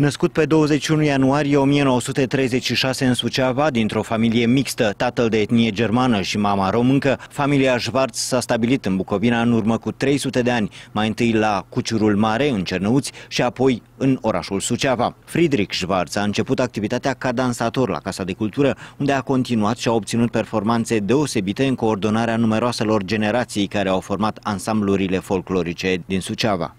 Născut pe 21 ianuarie 1936 în Suceava, dintr-o familie mixtă, tatăl de etnie germană și mama româncă, familia Schwarz s-a stabilit în Bucovina în urmă cu 300 de ani, mai întâi la Cuciurul Mare, în Cernăuți, și apoi în orașul Suceava. Friedrich Schwarz a început activitatea ca dansator la Casa de Cultură, unde a continuat și a obținut performanțe deosebite în coordonarea numeroaselor generații care au format ansamblurile folclorice din Suceava.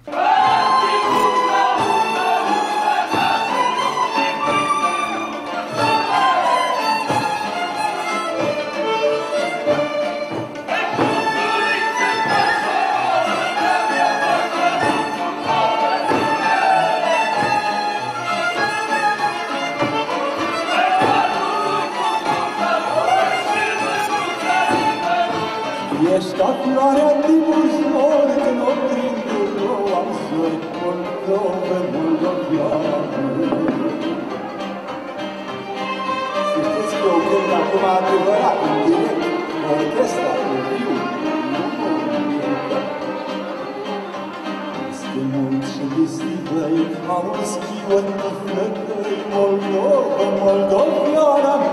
Ești aflarea timpului când o prind eu am sări, mă pe mult o piară. Sunteți că o cânt acum adevărat, în direct, orchestra, în viu, Este mult și listivă, auzi, chiu în flăcări, Moldova, Moldova, Moldova,